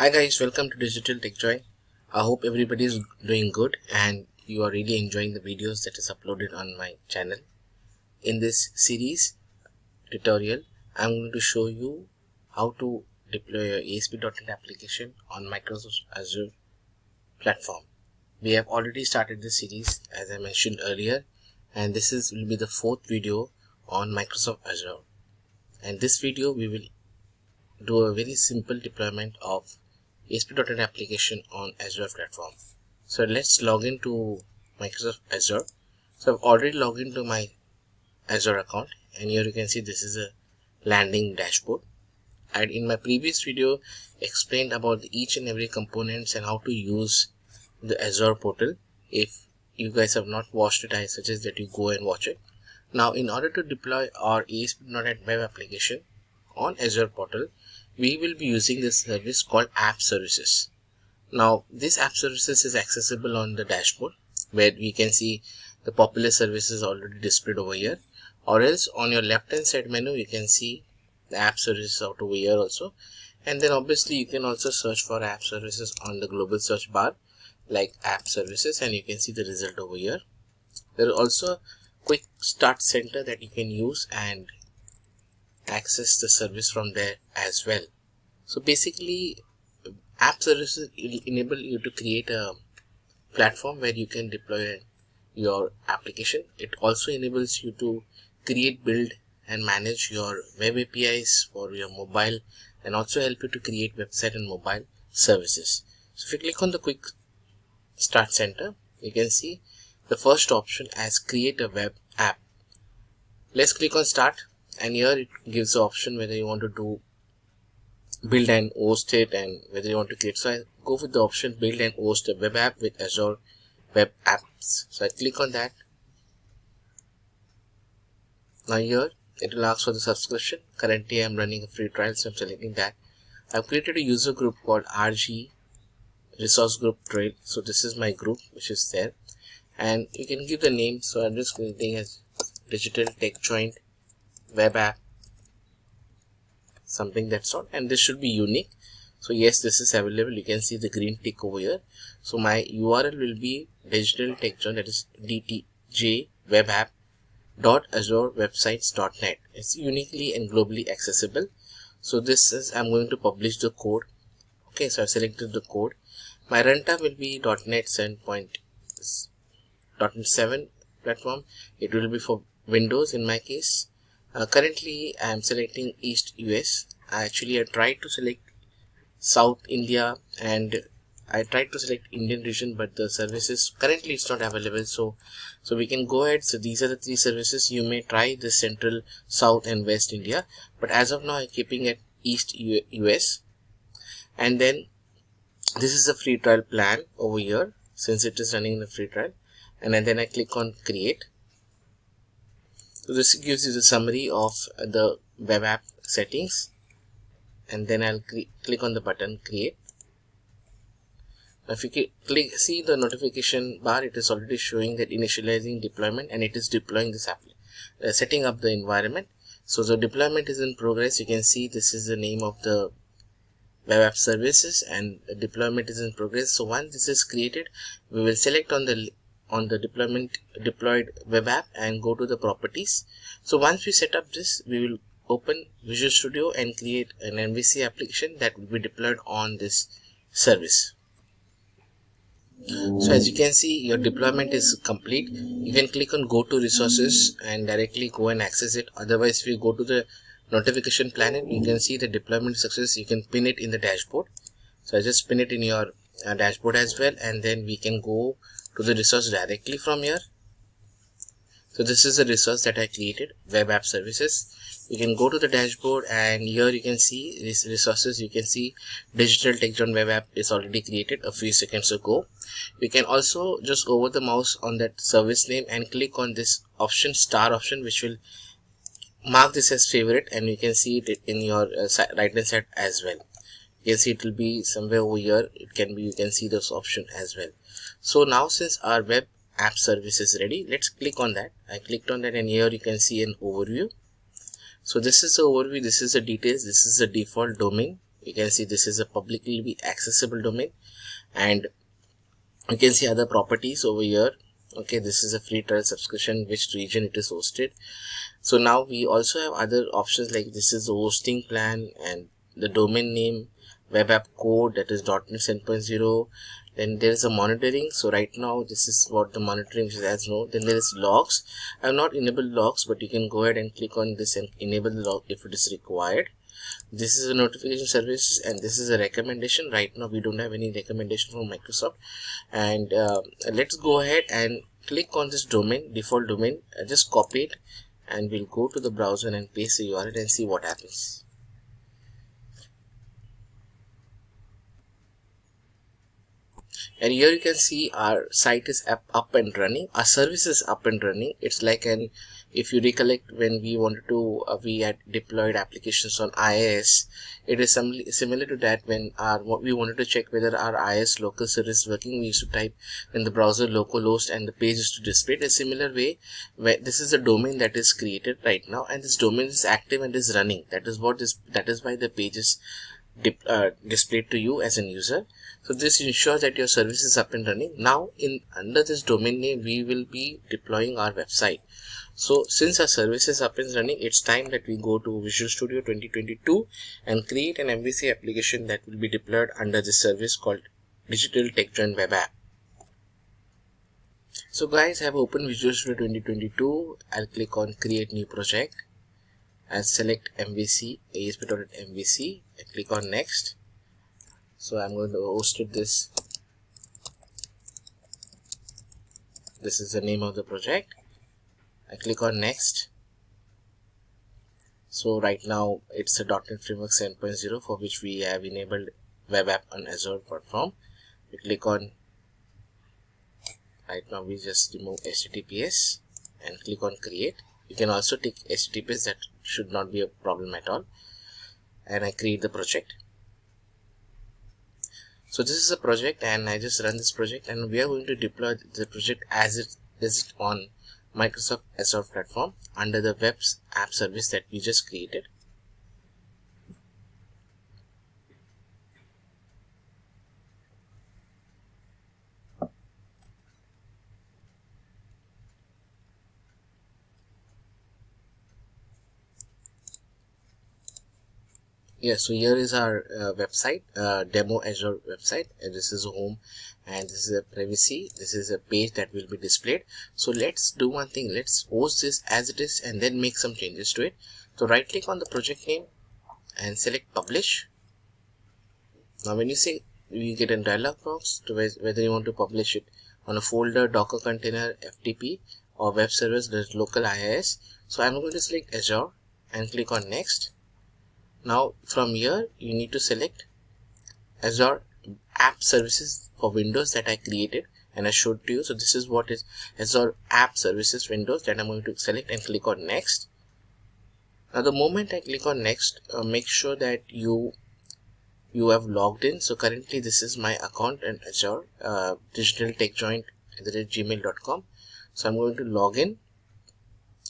Hi guys, welcome to Digital TechJoint. I hope everybody is doing good and you are really enjoying the videos that is uploaded on my channel. In this series tutorial, I'm going to show you how to deploy your ASP.NET application on Microsoft Azure platform. We have already started this series as I mentioned earlier and this is will be the fourth video on Microsoft Azure. And this video we will do a very simple deployment of ASP.NET application on Azure platform. So let's log into Microsoft Azure. So I've already logged into my Azure account and here you can see this is a landing dashboard. And in my previous video explained about each and every components and how to use the Azure portal. If you guys have not watched it, I suggest that you go and watch it. Now in order to deploy our ASP.NET web application on Azure portal, we will be using this service called app services. Now this app services is accessible on the dashboard where we can see the popular services already displayed over here. Or else on your left hand side menu you can see the app services out over here also. And then obviously you can also search for app services on the global search bar like app services and you can see the result over here. There is also a quick start center that you can use and access the service from there as well. So basically app services enable you to create a platform where you can deploy your application. It also enables you to create build and manage your web apis for your mobile and also help you to create website and mobile services. So if you click on the quick start center you can see the first option as create a web app. Let's click on start and here it gives the option whether you want to do build and host it and whether you want to create. So I go with the option build and host a web app with Azure web apps. So I click on that. Now here it will ask for the subscription. Currently I'm running a free trial so I'm selecting that. I've created a user group called RG resource group trail. So this is my group which is there. And you can give the name. So I'm just creating as digital tech joint web app something that's not and this should be unique. So yes this is available. You can see the green tick over here. So my url will be digital tech joint that is dtj web app dot azure websites dot net. It's uniquely and globally accessible. So this is i'm going to publish the code. Okay so i've selected the code. My runtime will be .NET 7.7 platform. It will be for windows in my case uh, currently I am selecting East US I actually I tried to select South India and I tried to select Indian region but the services currently it's not available. So so we can go ahead. So these are the three services. You may try the central south and west India. But as of now I'm keeping it East US and then this is a free trial plan over here since it is running in a free trial. And then I click on create so this gives you the summary of the web app settings. And then I'll click on the button create. Now if you click see the notification bar it is already showing that initializing deployment and it is deploying this app uh, setting up the environment. So the deployment is in progress. You can see this is the name of the web app services and deployment is in progress. So once this is created we will select on the on the deployment deployed web app and go to the properties. So once we set up this we will open Visual Studio and create an MVC application that will be deployed on this service. So as you can see your deployment is complete. You can click on go to resources and directly go and access it. Otherwise if you go to the notification planet you can see the deployment success. You can pin it in the dashboard. So I just pin it in your uh, dashboard as well and then we can go to the resource directly from here. So this is the resource that I created web app services. You can go to the dashboard and here you can see these resources. You can see digital tech joint web app is already created a few seconds ago. You can also just over the mouse on that service name and click on this option star option which will mark this as favorite and you can see it in your uh, right hand side as well. You can see it will be somewhere over here. It can be you can see this option as well so now since our web app service is ready let's click on that. I clicked on that and here you can see an overview. So this is the overview this is the details this is the default domain. You can see this is a publicly accessible domain. And you can see other properties over here. Okay this is a free trial subscription which region it is hosted. So now we also have other options like this is the hosting plan and the domain name web app code that is .NET 7.0 then there is a monitoring. So right now this is what the monitoring is as no then there is logs. I have not enabled logs but you can go ahead and click on this and enable the log if it is required. This is a notification service and this is a recommendation. Right now we don't have any recommendation from microsoft. And uh, let's go ahead and click on this domain default domain. Uh, just copy it and we'll go to the browser and paste the url and see what happens and here you can see our site is up, up and running. Our service is up and running. It's like an if you recollect when we wanted to uh, we had deployed applications on IIS it is similar to that when our we wanted to check whether our IIS local service is working we used to type in the browser localhost and the page is to display it. A similar way where this is a domain that is created right now and this domain is active and is running. That is what is that is why the page is uh, displayed to you as an user. So this ensures that your service is up and running. Now in under this domain name we will be deploying our website. So since our service is up and running it's time that we go to visual studio 2022 and create an mvc application that will be deployed under this service called digital tech joint web app. So guys i have opened visual studio 2022 i'll click on create new project and select MVC ASP.NET MVC and click on next. So I'm going to host it this. This is the name of the project. I click on next. So right now it's a .NET Framework 7.0 for which we have enabled web app on Azure platform. We click on right now we just remove HTTPS and click on create. You can also take HTTPS that should not be a problem at all. And I create the project. So this is a project and I just run this project and we are going to deploy the project as it is on Microsoft Azure platform under the web app service that we just created yeah so here is our uh, website uh, demo azure website and this is home and this is a privacy this is a page that will be displayed. So let's do one thing let's host this as it is and then make some changes to it. So right click on the project name and select publish. Now when you say you get a dialog box to whether you want to publish it on a folder docker container ftp or web service there's local iis so i'm going to select azure and click on next now from here you need to select Azure app services for Windows that I created and I showed to you. So this is what is Azure app services Windows that I'm going to select and click on next. Now the moment I click on next uh, make sure that you you have logged in. So currently this is my account and Azure uh, digital tech joint gmail.com so I'm going to log in.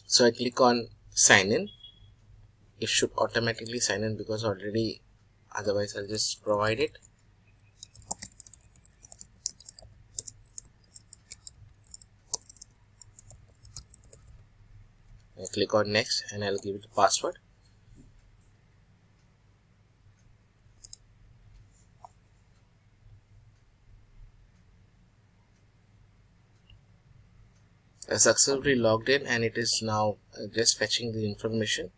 So I click on sign in it should automatically sign in because already otherwise I'll just provide it. I click on next and I'll give it a password. I successfully logged in and it is now just fetching the information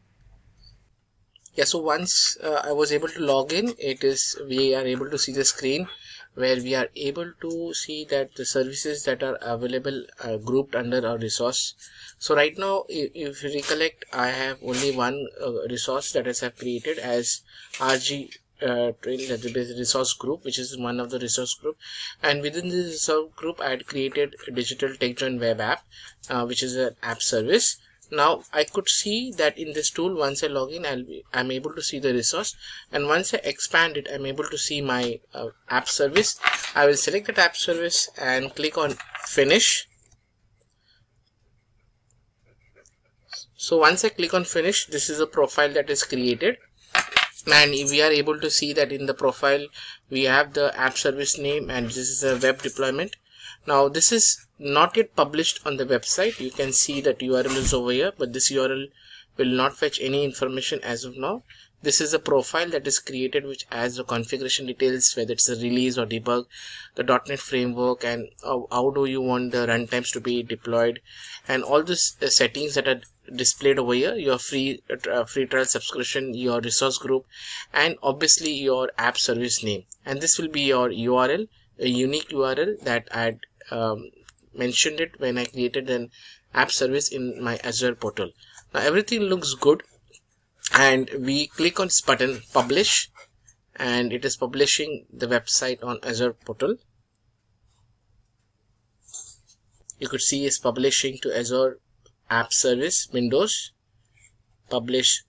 yeah so once uh, I was able to log in it is we are able to see the screen where we are able to see that the services that are available are grouped under our resource. So right now if, you recollect I have only one uh, resource that I have created as RG uh, trail database resource group which is one of the resource group. And within this resource group I had created digital tech joint web app uh, which is an app service now I could see that in this tool once I log in I'll be, I'm able to see the resource. And once I expand it I'm able to see my uh, app service. I will select that app service and click on finish. So once I click on finish this is a profile that is created. And we are able to see that in the profile we have the app service name and this is a web deployment. Now this is not yet published on the website. You can see that url is over here but this url will not fetch any information as of now. This is a profile that is created which adds the configuration details whether it's a release or debug the .NET framework and how, do you want the runtimes to be deployed. And all these uh, settings that are displayed over here your free uh, free trial subscription your resource group and obviously your app service name. And this will be your url a unique url that had um, mentioned it when i created an app service in my azure portal. Now everything looks good and we click on this button publish and it is publishing the website on Azure portal. You could see it's publishing to Azure app service windows. Publish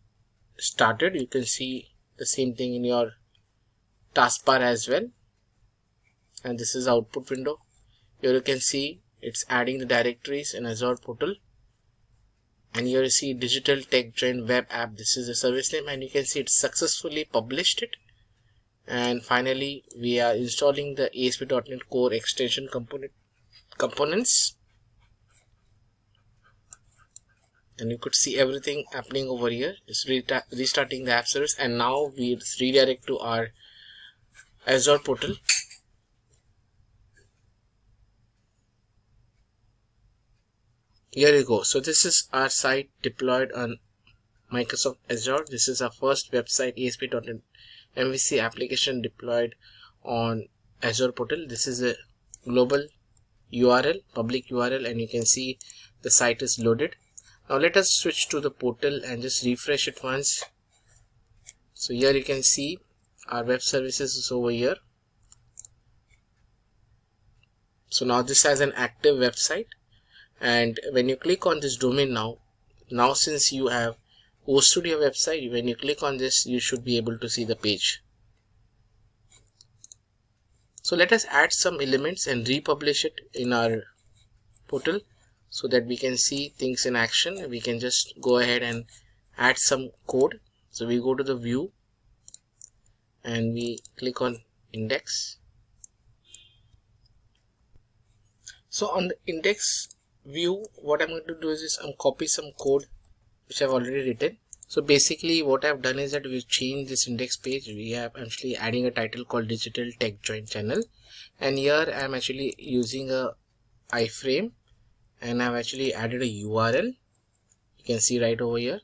started. You can see the same thing in your taskbar as well. And this is output window. Here you can see it's adding the directories in Azure portal. And here you see digital tech joint web app. This is the service name and you can see it successfully published it. And finally we are installing the ASP.NET Core extension component components. And you could see everything happening over here. It's restarting the app service. And now we redirect to our Azure portal here you go. So this is our site deployed on Microsoft Azure. This is our first website ASP.NET MVC application deployed on Azure portal. This is a global URL public URL and you can see the site is loaded. Now let us switch to the portal and just refresh it once. So here you can see our web services is over here. So now this has an active website and when you click on this domain now now since you have hosted your website when you click on this you should be able to see the page. So let us add some elements and republish it in our portal so that we can see things in action. We can just go ahead and add some code. So we go to the view and we click on index. So on the index view what I'm going to do is, is I'm copy some code which I've already written. So basically what I've done is that we change this index page. We have actually adding a title called digital tech joint channel. And here I'm actually using a iframe. And I've actually added a URL you can see right over here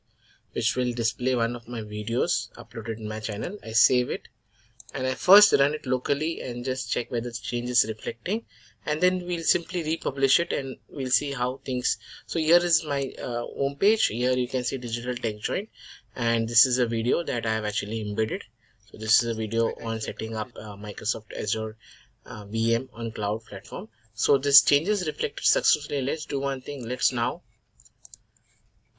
which will display one of my videos uploaded in my channel. I save it. And I first run it locally and just check whether the change is reflecting and then we'll simply republish it and we'll see how things so here is my uh, home page. Here you can see digital tech joint and this is a video that I have actually embedded. So this is a video on setting up uh, Microsoft Azure uh, VM on cloud platform. So this changes reflected successfully. Let's do one thing. Let's now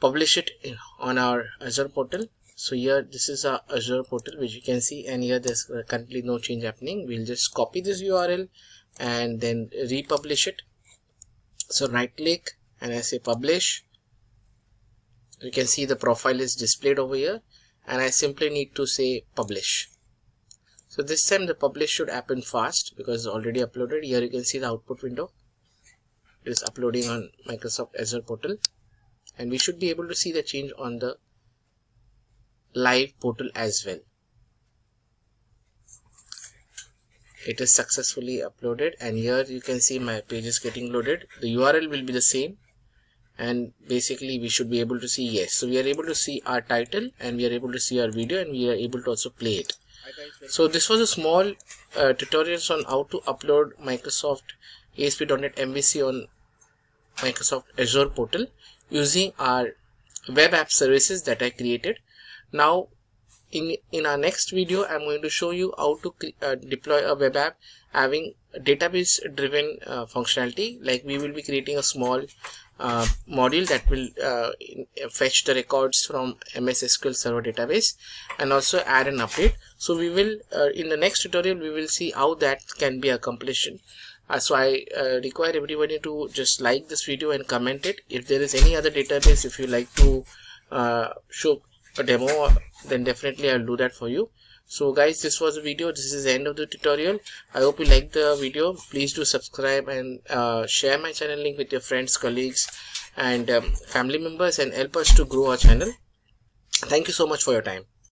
publish it on our Azure portal. So here this is our Azure portal which you can see and here there's currently no change happening. We'll just copy this URL and then republish it. So right click and I say publish. You can see the profile is displayed over here. And I simply need to say publish. So this time the publish should happen fast because it's already uploaded. Here you can see the output window. It is uploading on Microsoft Azure portal. And we should be able to see the change on the live portal as well it is successfully uploaded and here you can see my page is getting loaded. The url will be the same and basically we should be able to see yes. So we are able to see our title and we are able to see our video and we are able to also play it. So this was a small uh, tutorials on how to upload microsoft asp.net mvc on microsoft azure portal using our web app services that i created. Now in in our next video i'm going to show you how to uh, deploy a web app having database driven uh, functionality like we will be creating a small uh, module that will uh, fetch the records from MS SQL Server database and also add an update. So we will uh, in the next tutorial we will see how that can be accomplished. Uh, so I require everybody to just like this video and comment it. If there is any other database if you like to show a demo then definitely I'll do that for you. So guys this was the video. This is the end of the tutorial. I hope you liked the video. Please do subscribe and uh, share my channel link with your friends colleagues and um, family members and help us to grow our channel. Thank you so much for your time